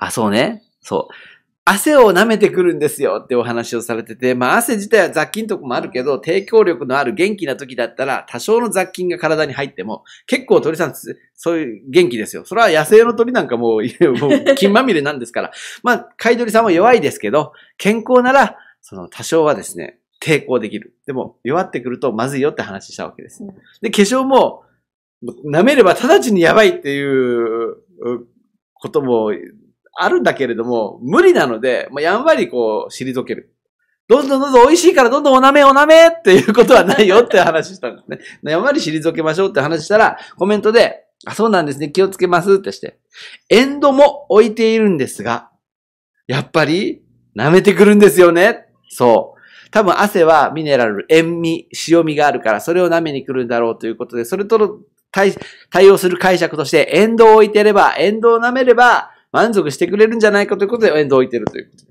あ、そうね。そう。汗を舐めてくるんですよってお話をされてて、まあ汗自体は雑菌とかもあるけど、抵抗力のある元気な時だったら、多少の雑菌が体に入っても、結構鳥さん、そういう元気ですよ。それは野生の鳥なんかもう、もう菌まみれなんですから。まあ、飼い鳥さんは弱いですけど、健康なら、その多少はですね、抵抗できる。でも、弱ってくるとまずいよって話したわけです。で、化粧も、舐めれば直ちにやばいっていうこともあるんだけれども、無理なので、まあ、やんわりこう、退ける。どんどんどんどん美味しいからどんどんおなめおなめっていうことはないよって話したんですね。やんわり退けましょうって話したら、コメントで、あ、そうなんですね、気をつけますってして。エンドも置いているんですが、やっぱり、舐めてくるんですよね。そう。多分汗はミネラル、塩味、塩味があるから、それを舐めに来るんだろうということで、それとの対対応する解釈として、エンドを置いてれば、エンドを舐めれば、満足してくれるんじゃないかということでエンドを置いてるということ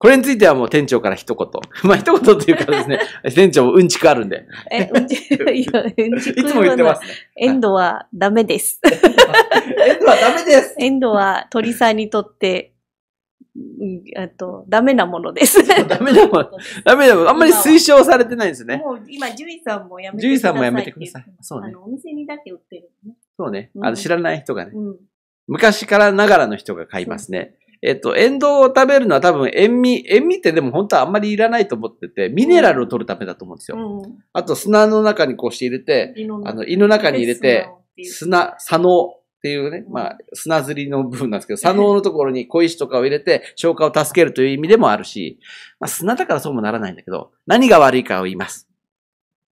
これについてはもう店長から一言。まあ一言というかですね、店長もうんちくあるんで。え、うんち、いや、うんちく いつも言ってます、ね。エンドはダメです。エンドはダメです。エンドは鳥さんにとって、あと、ダメなものです。ダメなもの。ダメなもの。あんまり推奨されてないんですね。もう今、獣医さんもやめてください。獣医さんもやめてください。そうね。あの、お店にだけ売ってる、ね。そうね。あの、知らない人がね。うん昔からながらの人が買いますね。えっと、エンドウを食べるのは多分塩味、塩味ってでも本当はあんまりいらないと思ってて、ミネラルを取るためだと思うんですよ。うん、あと砂の中にこうして入れて、あの、胃の中に入れて、砂、砂脳っていうね、まあ、砂ずりの部分なんですけど、砂脳のところに小石とかを入れて消化を助けるという意味でもあるし、まあ、砂だからそうもならないんだけど、何が悪いかを言います。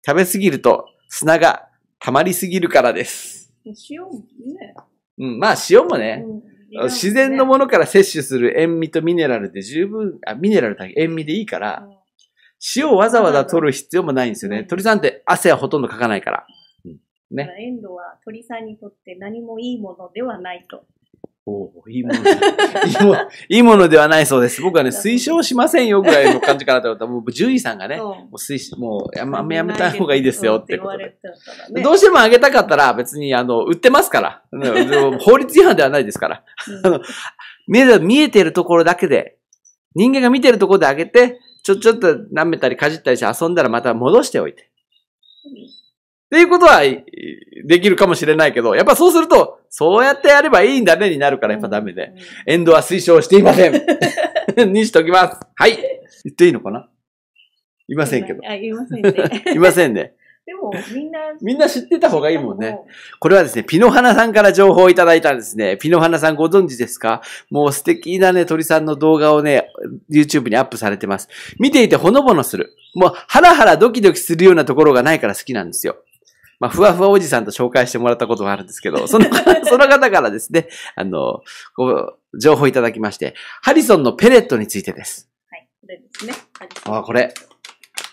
食べすぎると砂が溜まりすぎるからです。塩ね。うん、まあ塩もね、うん、自然のものから摂取する塩味とミネラルで十分、あ、ミネラルだけ塩味でいいから、うん、塩をわざわざ取る必要もないんですよね。鳥さんって汗はほとんどかかないから。うん、ね。エンドは鳥さんにとって何もいいものではないと。おいいものいいも。のではないそうです。僕はね、推奨しませんよぐらいの感じかなと思ったら、もう獣医さんがね、もう推奨、もうやめやめた方がいいですよってことで。ね、どうしてもあげたかったら別にあの、売ってますから。法律違反ではないですから。あの見えてるところだけで、人間が見てるところであげて、ちょ、ちょっと舐めたりかじったりして遊んだらまた戻しておいて。っていうことはできるかもしれないけど、やっぱそうすると、そうやってやればいいんだねになるからやっぱダメで。エンドは推奨していません。にしときます。はい。言っていいのかな？いませんけど。あ、いませんね。いませんね。でも、みんな。みんな知ってた方がいいもんね。これはですね、ピノハナさんから情報をいただいたんですね。ピノハナさんご存知ですか？もう素敵なね、鳥さんの動画をね、YouTube にアップされてます。見ていてほのぼのする。もう、ハラハラドキドキするようなところがないから好きなんですよ。まあ、ふわふわおじさんと紹介してもらったことがあるんですけど、その、その方からですね、あの、こう、情報いただきまして、ハリソンのペレットについてです。はい、これですね。あ、これ。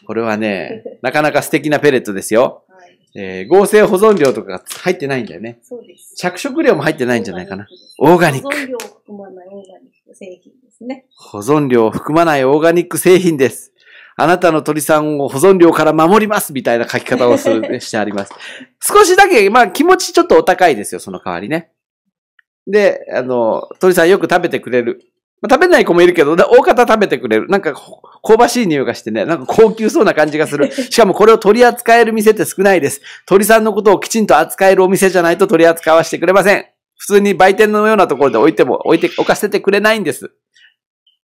これはね、なかなか素敵なペレットですよ。はい、えー、合成保存料とか入ってないんだよね。そうです。着色料も入ってないんじゃないかな。オーガニック。保存料を含まないオーガニック製品ですね。保存料を含まないオーガニック製品です。あなたの鳥さんを保存料から守りますみたいな書き方をする、してあります。少しだけ、まあ気持ちちょっとお高いですよ、その代わりね。で、あの、鳥さんよく食べてくれる。まあ、食べない子もいるけど、大方食べてくれる。なんか、香ばしい匂いがしてね、なんか高級そうな感じがする。しかもこれを取り扱える店って少ないです。鳥さんのことをきちんと扱えるお店じゃないと取り扱わせてくれません。普通に売店のようなところで置いても、置いて、置かせてくれないんです。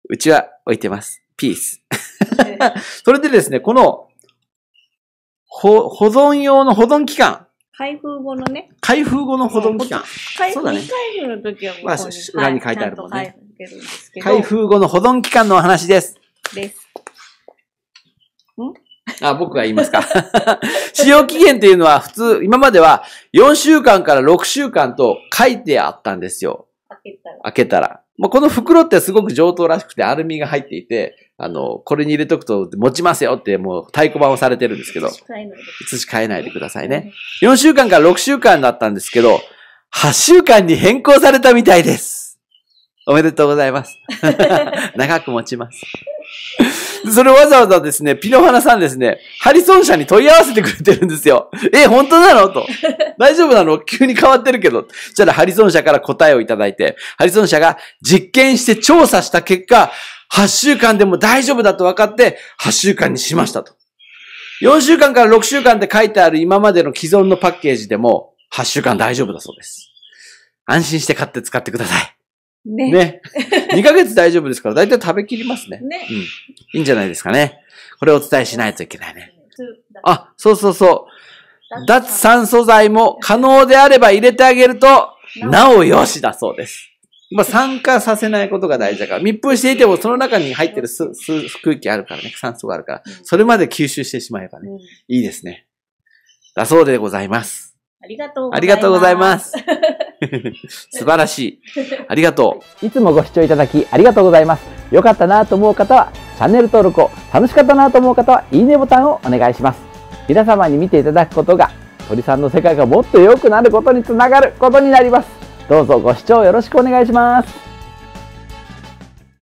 うちは置いてます。ピース。それでですね、この、保存用の保存期間。開封後のね。開封後の保存期間。開封、ね、開封の時はもう、まあ、裏に書いてあるもんね。開封後の保存期間のお話です。です。ん？あ、僕が言いますか。使用期限っていうのは普通、今までは4週間から6週間と書いてあったんですよ。開けたら。開けたら。まあ、この袋ってすごく上等らしくてアルミが入っていて、あの、これに入れとくと持ちますよってもう太鼓判をされてるんですけど、いつし変えないでくださいね。4週間から6週間だったんですけど、8週間に変更されたみたいです。おめでとうございます。長く持ちます。それわざわざですね、ピノハナさんですね、ハリソン社に問い合わせてくれてるんですよ。え、本当なの？と。大丈夫なの？急に変わってるけど。じゃあハリソン社から答えをいただいて、ハリソン社が実験して調査した結果、8週間でも大丈夫だと分かって、8週間にしましたと。4週間から6週間って書いてある今までの既存のパッケージでも、8週間大丈夫だそうです。安心して買って使ってください。ね。ね。2ヶ月大丈夫ですから、だいたい食べきりますね。ね。うん。いいんじゃないですかね。これをお伝えしないといけないね。あ、あ、そうそうそう。脱酸素剤も可能であれば入れてあげると、なおよしだそうです。まあ、酸化させないことが大事だから、密封していてもその中に入ってるすす空気あるからね、酸素があるから、それまで吸収してしまえばね、うんいいですね。だそうでございます。ありがとうありがとうございます。素晴らしい。ありがとう。いつもご視聴いただきありがとうございます。良かったなと思う方はチャンネル登録を、楽しかったなと思う方はいいねボタンをお願いします。皆様に見ていただくことが鳥さんの世界がもっと良くなることにつながることになります。どうぞご視聴よろしくお願いします。